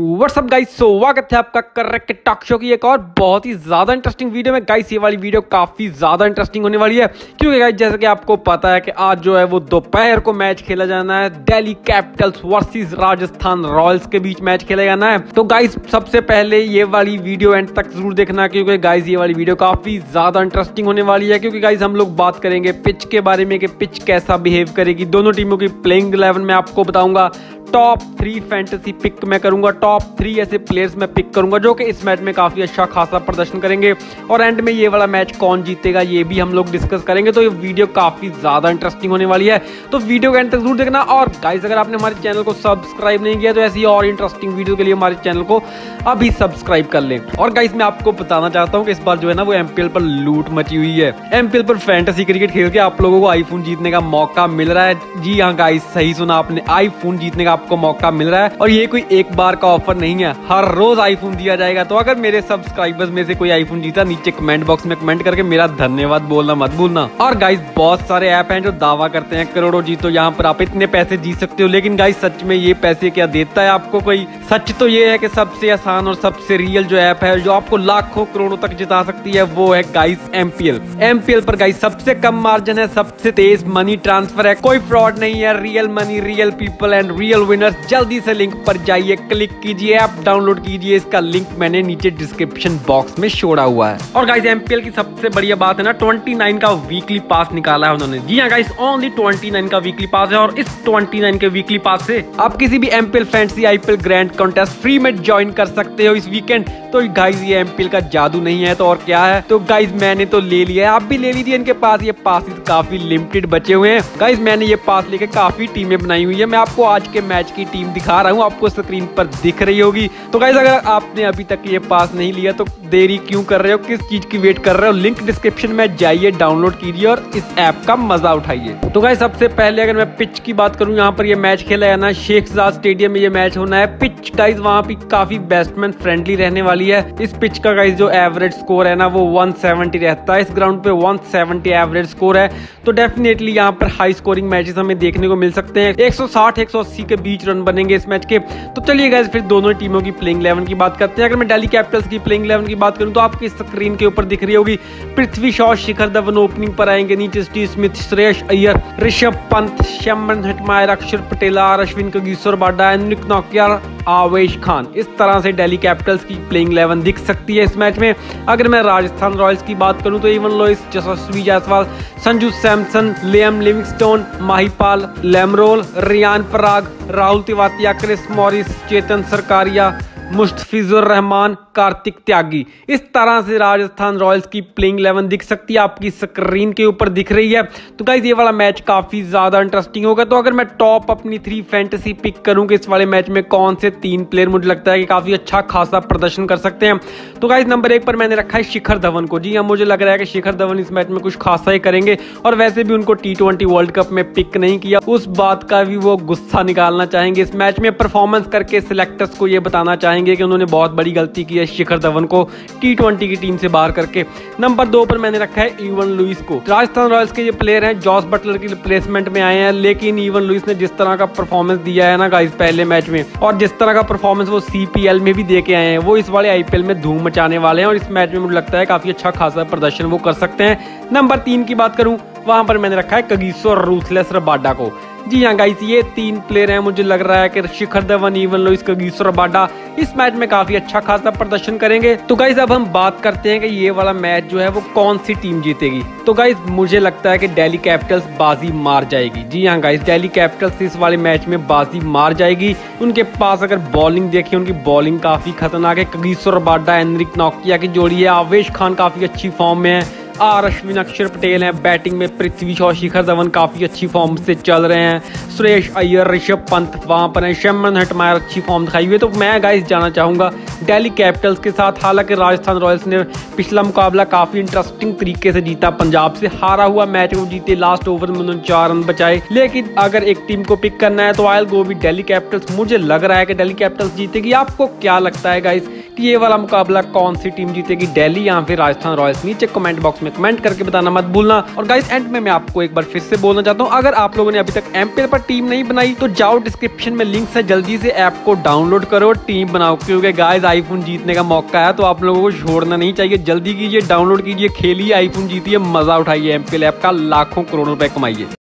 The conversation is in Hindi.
व्हाट्सअप गाइस स्वागत है आपका करेक्ट टॉक शो की एक और बहुत ही ज़्यादा इंटरेस्टिंग वीडियो में। गाइस ये वाली वीडियो काफ़ी ज़्यादा इंटरेस्टिंग होने वाली है। क्योंकि गाइस जैसे कि आपको पता है कि आज जो है वो दोपहर को मैच खेला जाना है। Delhi Capitals versus Rajasthan Royals के बीच मैच खेला जाना है। तो गाइस सबसे पहले ये वाली वीडियो एंड तक ज़रूर देखना क्योंकि गाइस ये वाली वीडियो काफ़ी ज़्यादा इंटरेस्टिंग होने वाली है। क्योंकि गाइस हम लोग बात करेंगे पिच के बारे में कि पिच कैसा बिहेव करेगी। दोनों टीमों की प्लेइंग इलेवन में आपको बताऊँगा। टॉप थ्री फैंटेसी पिक मैं करूँगा। टॉप थ्री ऐसे प्लेयर्स मैं पिक करूँगा जो कि इस मैच में काफ़ी अच्छा खासा प्रदर्शन करेंगे। और एंड में ये वाला मैच कौन जीतेगा, ये भी हम लोग डिस्कस करेंगे। तो ये वीडियो काफ़ी ज़्यादा इंटरेस्टिंग होने वाली है। तो वीडियो का एंड तक ज़रूर देखना। और गाइस अगर आपने हमारे चैनल को सब्सक्राइब नहीं किया तो ऐसी और इंटरेस्टिंग वीडियो के लिए हमारे चैनल को अभी सब्सक्राइब कर लें। और गाइस मैं आपको बताना चाहता हूँ कि इस बार जो है ना, वो एमपीएल पर लूट मची हुई है। एमपीएल पर फैंटेसी क्रिकेट खेल के आप लोगों को आईफोन जीतने का मौका मिल रहा है। जी हाँ गाइस सही सुना आपने। आईफोन जीतने का आपको मौका मिल रहा है। और ये कोई एक बार का ऑफ़र नहीं है। हर रोज आईफोन दिया जाएगा। तो अगर मेरे सब्सक्राइबर्स में से कोई आईफोन जीता, नीचे कमेंट बॉक्स में कमेंट करके मेरा धन्यवाद बोलना मत भूलना। और गाइस बहुत सारे ऐप हैं जो दावा करते हैं, करोड़ों जीतो यहाँ पर। आप इतने पैसे जीत सकते हो, लेकिन गाइस सच में ये पैसे क्या देता है आपको कोई? सच तो ये है कि सबसे आसान और सबसे रियल जो ऐप है, जो आपको लाखों करोड़ों तक जिता सकती है, वो है गाइस एमपीएल एमपीएल पर गाइस सबसे कम मार्जिन है, सबसे तेज मनी ट्रांसफ़र है। कोई फ्रॉड नहीं है real money real people and real winners जल्दी से लिंक पर जाइए क्लिक कीजिए, आप डाउनलोड कीजिए, इसका लिंक मैंने नीचे डिस्क्रिप्शन बॉक्स में छोड़ा हुआ है। और गाइस एमपीएल की सबसे बढ़िया बात है ना 29 का वीकली पास निकाला है उन्होंने। जी हाँ गाइस ओनली 29 का वीकली पास है और इस 29 के वीकली पास से आप किसी भी MPL fancy IPL grand contest free में ज्वाइन कर सकते हो इस वीकेंड तो गाइस ये एमपीएल का जादू नहीं है तो और क्या है? तो गाइस मैंने तो ले लिया आप भी ले लीजिए इनके पास। ये पास काफ़ी लिमिटेड बचे हुए हैं। गाइस मैंने ये पास लेके काफ़ी टीमें बनाई हुई है। मैं आपको आज के मैच की टीम दिखा रहा हूँ। आपको स्क्रीन पर दिख रही होगी। तो गाइज़ अगर आपने अभी तक ये पास नहीं लिया तो देरी क्यों कर रहे हो? किस चीज़ की वेट कर रहे हो? लिंक डिस्क्रिप्शन में जाइए डाउनलोड कीजिए और इस ऐप का मज़ा उठाइए। तो गाइज़ सबसे पहले अगर मैं पिच की बात करूँ, यहाँ पर ये मैच खेला है ना शेखजाद स्टेडियम में ये मैच होना है। पिच गाइज़ वहाँ पे काफ़ी बैट्समैन फ्रेंडली रहने वाली है। इस पिच का गाइज़ जो एवरेज स्कोर है ना, वो 170 रहता है। इस ग्राउंड पे 170 एवरेज स्कोर है। तो डेफिनेटली यहाँ पर हाई स्कोरिंग मैचेस हमें देखने को मिल सकते हैं। 160 180 के बीच रन बनेंगे इस मैच के। तो चलिए गैस फिर दोनों टीमों की प्लेइंग इलेवन की बात करते हैं। अगर मैं डेली कैपिटल्स की प्लेइंग इलेवन की बात करूँ तो आपकी स्क्रीन के ऊपर दिख रही होगी पृथ्वी शॉ, शिखर धवन ओपनिंग पर आएँगे। नीचे Steve Smith, Shreyas Iyer, Rishabh Pant, Shimron Hetmyer, Axar Patel Ashwin कगीश्वर बाडा एनिक नौकियार आवेश खान। इस तरह से दिल्ली कैपिटल्स की प्लेइंग इलेवन दिख सकती है इस मैच में। अगर मैं राजस्थान रॉयल्स की बात करूँ तो Evin Lewis Yashasvi Jaiswal Sanju Samson Liam Livingstone Mahipal Lomror Riyan Parag Rahul Tewatia Chris Morris Chetan Sakariya Mustafizur Rahman Kartik Tyagi. इस तरह से राजस्थान रॉयल्स की प्लेइंग इलेवन दिख सकती है, आपकी स्क्रीन के ऊपर दिख रही है। तो गाइज़ ये वाला मैच काफ़ी ज़्यादा इंटरेस्टिंग होगा। तो अगर मैं टॉप अपनी थ्री फैंटेसी पिक करूँ कि इस वाले मैच में कौन से तीन प्लेयर मुझे लगता है कि काफ़ी अच्छा खासा प्रदर्शन कर सकते हैं। तो गाइज़ नंबर एक पर मैंने रखा है शिखर धवन को। जी हाँ मुझे लग रहा है कि शिखर धवन इस मैच में कुछ खासा ही करेंगे। और वैसे भी उनको टी वर्ल्ड कप में पिक नहीं किया। उस बात का भी वो गुस्सा निकालना चाहेंगे। इस मैच में परफॉर्मेंस करके सिलेक्टर्स को ये बताना चाहेंगे कि उन्होंने बहुत बड़ी गलती की है शिखर धवन को टी की टीम से बाहर करके। नंबर दो पर मैंने रखा है ईवन लुइस को। राजस्थान रॉयल्स के ये प्लेयर हैं जॉस बटलर की रिप्लेसमेंट में आए हैं, लेकिन ईवन लुइस ने जिस तरह का परफॉर्मेंस दिया है ना गाइस पहले मैच में, और जिस तरह का परफॉर्मेंस वो सीपीएल में भी दे के आए हैं, वो इस वाले आईपीएल में धूम मचाने वाले हैं, और इस मैच में मुझे लगता है काफ़ी अच्छा खासा प्रदर्शन वो कर सकते हैं। नंबर तीन की बात करूँ, वहाँ पर मैंने रखा है कगीसो रूथलेस रबाडा को। जी हाँ गाइस ये तीन प्लेयर हैं। मुझे लग रहा है कि Shikhar Dhawan Evin Lewis Kagiso Rabada इस मैच में काफ़ी अच्छा खासा प्रदर्शन करेंगे। तो गाइस अब हम बात करते हैं कि ये वाला मैच जो है, वो कौन सी टीम जीतेगी? तो गाइस मुझे लगता है कि दिल्ली कैपिटल्स बाजी मार जाएगी। जी हाँ गाइस दिल्ली कैपिटल्स इस वाले मैच में बाजी मार जाएगी। उनके पास अगर बॉलिंग देखिए उनकी बॉलिंग काफ़ी खतरनाक है। कगीसो बाडा एनरिक नौकिया की जोड़ी है। आवेश खान काफ़ी अच्छी फॉर्म में है। आर अश्विन, अक्षर पटेल हैं। बैटिंग में पृथ्वी शॉ, शिखर धवन काफ़ी अच्छी फॉर्म से चल रहे हैं। सुरेश अय्यर, ऋषभ पंत वहाँ पर हैं शमन हटमायर अच्छी फॉर्म दिखाई हुई है। तो मैं गाइस जाना चाहूँगा दिल्ली कैपिटल्स के साथ, हालाँकि राजस्थान रॉयल्स ने पिछला मुकाबला काफ़ी इंटरेस्टिंग तरीके से जीता पंजाब से। हारा हुआ मैच वो जीते लास्ट ओवर में उन्होंने चार रन बचाए। लेकिन अगर एक टीम को पिक करना है तो आयल गो भी दिल्ली कैपिटल्स मुझे लग रहा है कि डेली कैपिटल्स जीतेगी। आपको क्या लगता है गाइस कि ये वाला मुकाबला कौन सी टीम जीतेगी दिल्ली या फिर राजस्थान रॉयल्स नीचे कमेंट बॉक्स में कमेंट करके बताना मत भूलना। और गाइस एंड में मैं आपको एक बार फिर से बोलना चाहता हूँ, अगर आप लोगों ने अभी तक एमपीएल पर टीम नहीं बनाई तो जाओ डिस्क्रिप्शन में लिंक है, जल्दी से ऐप को डाउनलोड करो और टीम बनाओ, क्योंकि गाइस आईफोन जीतने का मौका है तो आप लोगों को छोड़ना नहीं चाहिए। जल्दी कीजिए डाउनलोड कीजिए, खेलिए आईफोन जीतिए, मज़ा उठाइए एमपीएल ऐप का लाखों करोड़ों रुपए कमाइए।